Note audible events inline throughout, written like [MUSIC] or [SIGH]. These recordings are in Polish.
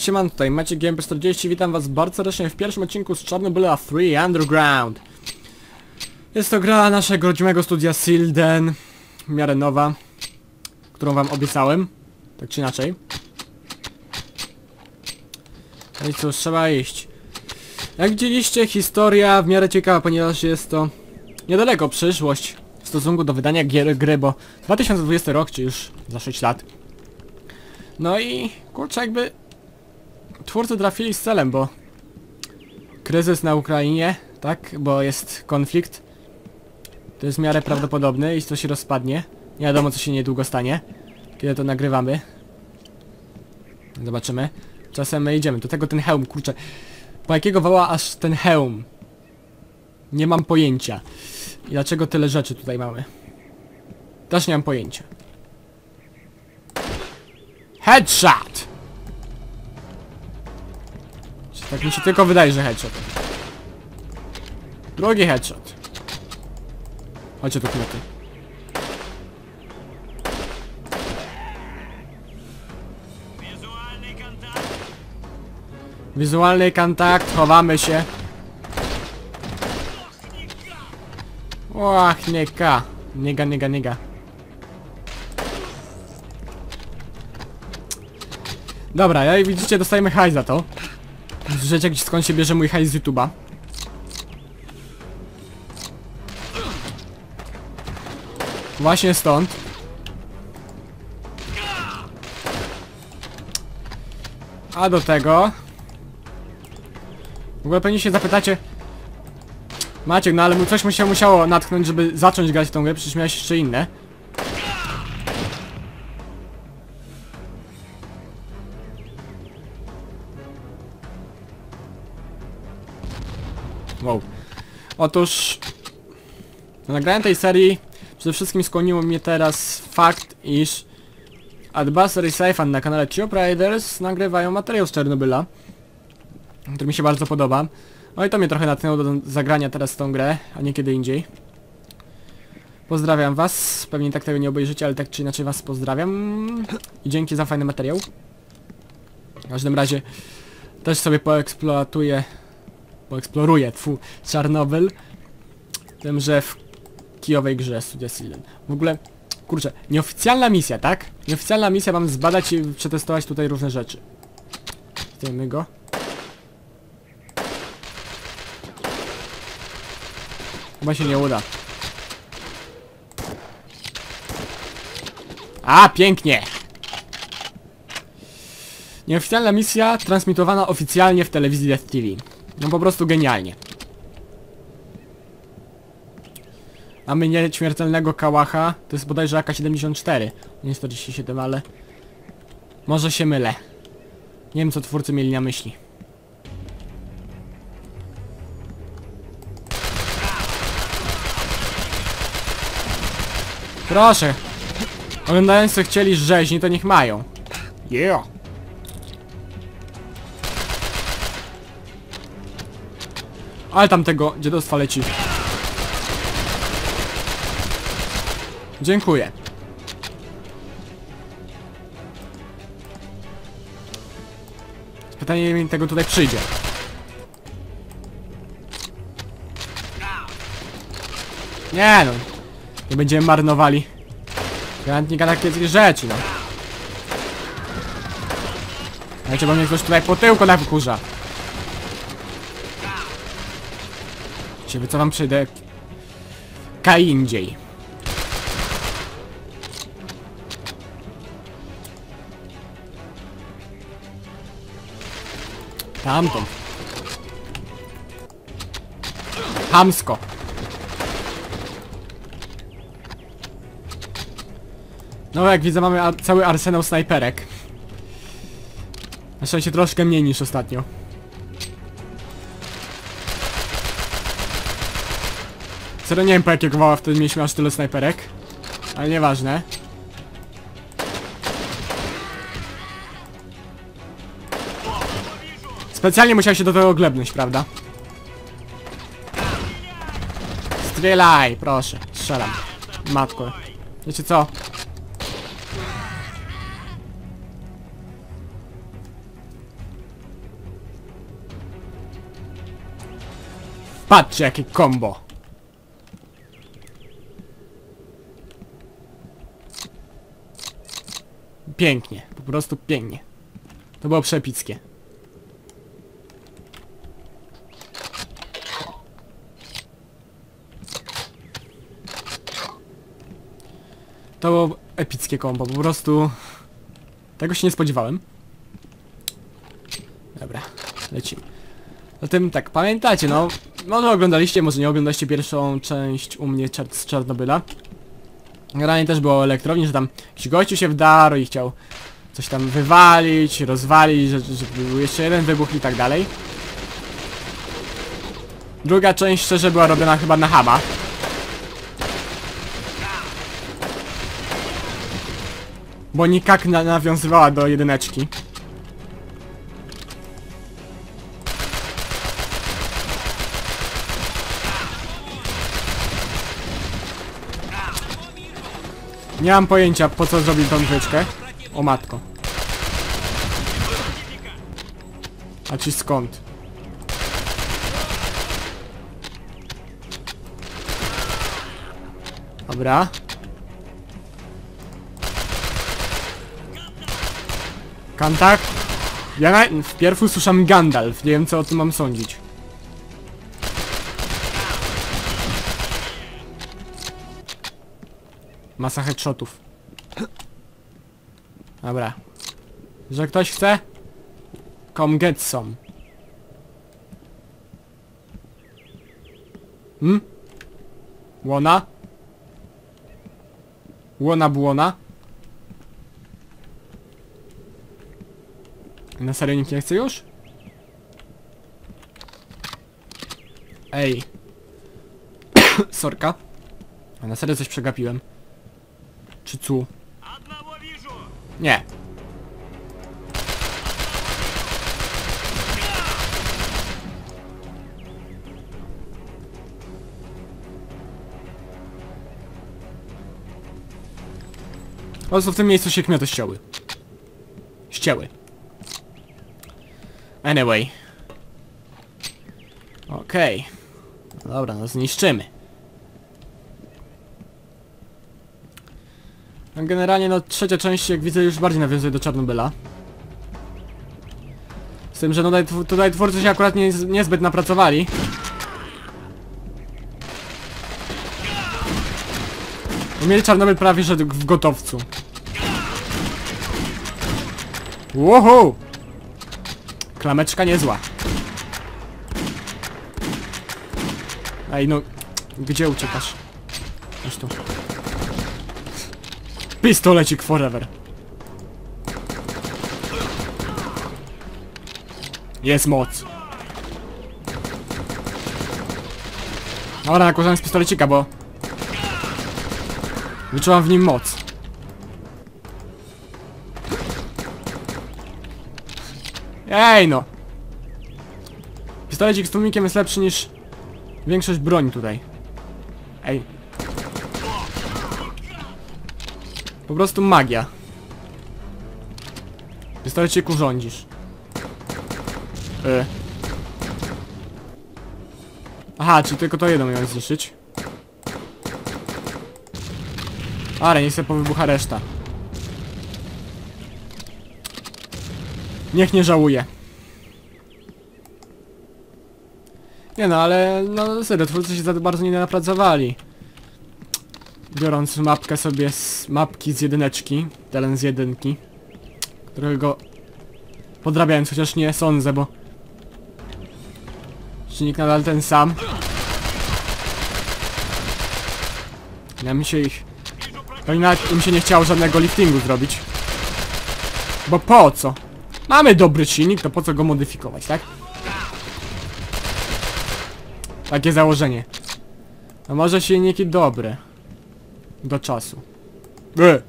Sieman, tutaj Maciek GMP40, witam was bardzo serdecznie w pierwszym odcinku z Czarnobyla 3 Underground. Jest to gra naszego rodzimego studia Silden, w miarę nowa, którą wam obiecałem, tak czy inaczej. No i cóż, trzeba iść. Jak widzieliście, historia w miarę ciekawa, ponieważ jest to niedaleko przyszłość w stosunku do wydania gier, gry, bo 2020 rok, czy już za 6 lat. No i kurczę jakby twórcy trafili z celem, bo kryzys na Ukrainie, tak, bo jest konflikt. To jest w miarę prawdopodobny i to się rozpadnie. Nie wiadomo co się niedługo stanie, kiedy to nagrywamy. Zobaczymy. Czasem my idziemy. Do tego ten hełm, kurczę. Po jakiego wała aż ten hełm? Nie mam pojęcia. I dlaczego tyle rzeczy tutaj mamy? Też nie mam pojęcia. Headshot! Tak mi się tylko wydaje, że headshot. Drugi headshot. Chodźcie tu kmety. Wizualny kontakt. Chowamy się. Łach, nieka. Niga, niga, niga. Dobra, jak widzicie dostajemy hajs za to. Gdzieś skąd się bierze mój hajs z YouTube'a. Właśnie stąd. A do tego... W ogóle pewnie się zapytacie... Maciek, no ale coś mu się musiało natknąć, żeby zacząć grać w tą grę, przecież miałeś jeszcze inne. Otóż... Do nagrania tej serii przede wszystkim skłoniło mnie teraz fakt, iż Adbuster i Saifan na kanale Tube Riders nagrywają materiał z Czernobyla, który mi się bardzo podoba. No i to mnie trochę natchnęło do zagrania teraz tą grę, a nie kiedy indziej. Pozdrawiam was, pewnie tak tego nie obejrzycie, ale tak czy inaczej was pozdrawiam i dzięki za fajny materiał. W każdym razie też sobie poeksploatuję, poeksploruję, tfu, Czarnobyl, tym, że w kijowej grze Studia Silent. W ogóle, kurczę, nieoficjalna misja, tak? Nieoficjalna misja, mam zbadać i przetestować tutaj różne rzeczy. Zdejmy go. Chyba się nie uda. A, pięknie! Nieoficjalna misja transmitowana oficjalnie w telewizji Death TV. No po prostu genialnie. Mamy nieśmiertelnego kałacha. To jest bodajże AK-74. Nie 137, ale... Może się mylę. Nie wiem co twórcy mieli na myśli. Proszę. Oglądający chcieli rzeźni, to niech mają. Yeah. Ale tam tego dziadostwa leci. Dziękuję. Pytanie mi tego tutaj przyjdzie. Nie no. Nie będziemy marnowali. Granatnika takie rzeczy, no. Dajcie, bo mnie ktoś tutaj po tyłku nawykurza. Się wycofam, przyjdę... Ka indziej. Tamtą. Hamsko. No jak widzę mamy cały arsenał snajperek. Na szczęście troszkę mniej niż ostatnio. Wtedy nie wiem po jakie gwała wtedy mieliśmy aż tyle snajperek. Ale nieważne. Specjalnie musiał się do tego glebnąć, prawda? Strzelaj, proszę. Strzelam. Matko. Wiecie co? Patrzcie jakie combo Pięknie, po prostu pięknie. To było przepickie. To było epickie combo, po prostu... Tego się nie spodziewałem. Dobra, lecimy. Zatem tak, pamiętacie, no, może oglądaliście, może nie oglądaliście pierwszą część u mnie z Czarnobyla. Generalnie też było o elektrowni, że tam jakiś gościu się wdarł i chciał coś tam wywalić, rozwalić, że, był jeszcze jeden wybuch i tak dalej. Druga część szczerze była robiona chyba na hama. Bo nikak na nawiązywała do jedyneczki. Nie mam pojęcia po co zrobił tą wyczkę. O matko. A ci skąd? Dobra. Kantak? Ja na... wpierw usłyszałem Gandalf, nie wiem co o tym mam sądzić. Masa headshotów. Dobra. Że ktoś chce? Come get some. Hmm? Łona? Łona błona? Na serio nikt nie chce już? Ej. [COUGHS] Sorka. Na serio coś przegapiłem. Czy? Nie. Po prostu w tym miejscu się kmioty ścięły. Ścięły. Anyway. Okej. Okay. Dobra, no zniszczymy. No Generalnie no trzecia część jak widzę już bardziej nawiązuje do Czarnobyla. Z tym, że no tutaj, tutaj twórcy się akurat nie, niezbyt napracowali. Mieli Czarnobyl prawie że w gotowcu. Łoho! Klameczka niezła. Ej no, gdzie uciekasz? Chodź tu. Pistolecik forever. Jest moc. Dobra, nakurzam z pistolecika, bo... Wyczułam w nim moc. Ej no! Pistolecik z tłumikiem jest lepszy niż większość broni tutaj. Ej. Po prostu magia. Pistoleciku rządzisz. Y. Aha, czyli tylko to jedno miałem zniszczyć. Ale niech sobie powybucha reszta. Niech nie żałuje. Nie no, ale no serio, twórcy się za bardzo nie napracowali. Biorąc mapkę sobie z mapki z jedyneczki, teren z jedynki, którego podrabiając, chociaż nie sądzę, bo czynnik nadal ten sam. Ja mi się ich... Pewnie nawet im się nie chciało żadnego liftingu zrobić. Bo po co? Mamy dobry silnik, to po co go modyfikować, tak? Takie założenie. No może silniki dobre. Do czasu. E.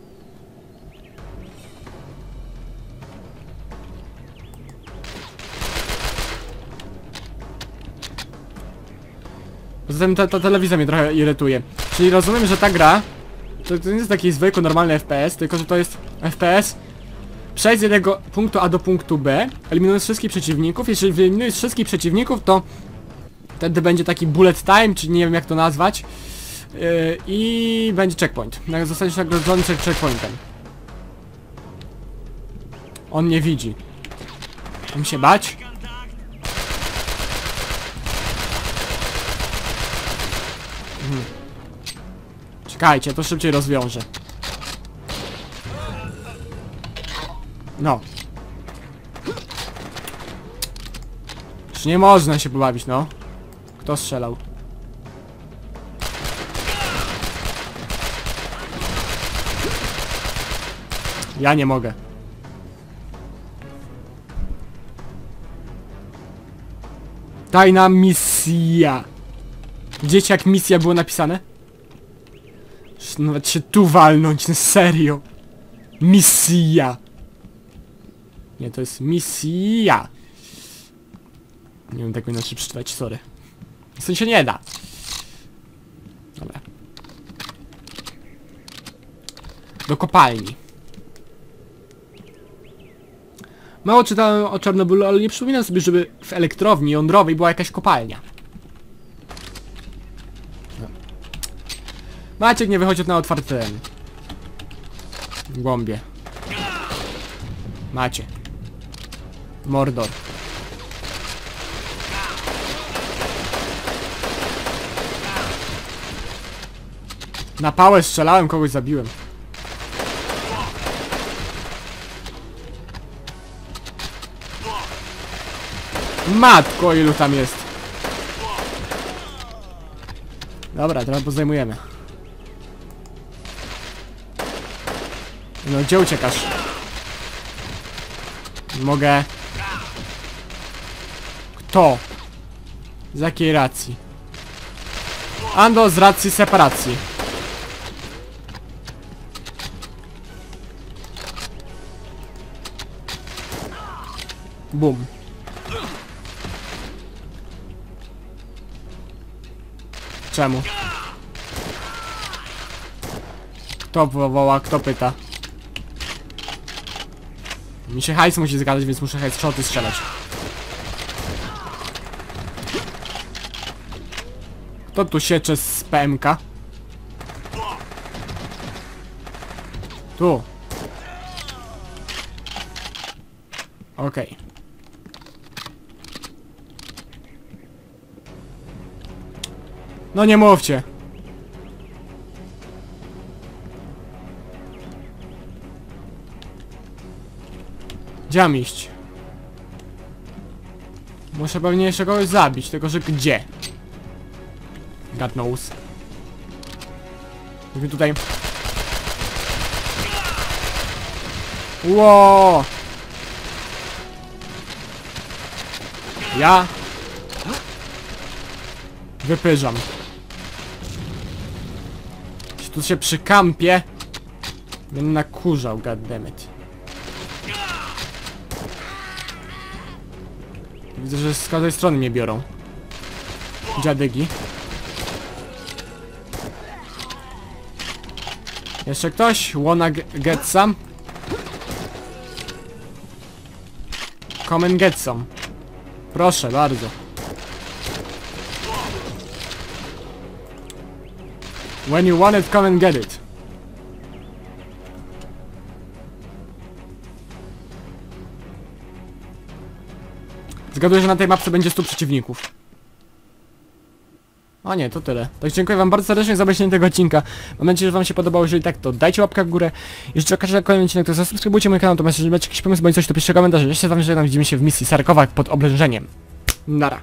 Poza tym ta, ta telewizja mnie trochę irytuje. Czyli rozumiem, że ta gra to, to nie jest taki zwykły, normalny FPS, tylko że to jest FPS Przejdź z jednego punktu A do punktu B, eliminując wszystkich przeciwników. Jeżeli wyeliminujesz wszystkich przeciwników, to Wtedy będzie taki bullet time, czy nie wiem jak to nazwać. Yy, I będzie checkpoint. Zostaniesz nagrodzony przed checkpointem. On nie widzi. Mam się bać? Mhm. Czekajcie, to szybciej rozwiążę. No. Nie można się pobawić, no. Kto strzelał? Ja nie mogę. Tajna misja. Widzicie jak misja było napisane? Nawet się tu walnąć, no serio. Misja. Nie, to jest misja. Nie wiem tego inaczej przeczytać, sorry. W sensie nie da. Dobra. Do kopalni. Mało czytałem o Czarnobylu, ale nie przypominam sobie, żeby w elektrowni jądrowej była jakaś kopalnia. Maciek nie wychodzi na otwarty teren. Głąbie. Macie. Mordor. Na pałę strzelałem, kogoś zabiłem. Matko, ilu tam jest. Dobra, teraz pozajmujemy. No, gdzie uciekasz? Mogę... Kto? Z jakiej racji? Ando z racji separacji. Bum. Czemu? Kto woła, kto pyta? Mi się hajs musi zgadać, więc muszę hajs szoty strzelać. Kto tu siecze z PMK? Tu. Okej. No nie mówcie. Gdzie mam iść? Muszę pewnie jeszcze kogoś zabić, tylko że gdzie? God knows. Mówię tutaj... Ło! Ja... Wypyżam. Tu się przy kampie... Będę nakurzał, goddammit. Widzę, że z każdej strony mnie biorą. Dziadygi. Jeszcze ktoś? Wanna get some? Come and get some. Proszę, bardzo. When you want it, come and get it. Zgaduję, że na tej mapce będzie 100 przeciwników. A nie, to tyle. Tak dziękuję wam bardzo serdecznie za obejrzenie tego odcinka. Mam nadzieję, że wam się podobało. Jeżeli tak, to dajcie łapkę w górę. Jeżeli czekacie na kolejny odcinek, to zasubskrybujcie mój kanał, to jeżeli macie jakiś pomysł, bądź coś, to piszcie komentarze. Jeszcze wam żegnam, widzimy się w misji Sarkowa pod oblężeniem. Nara.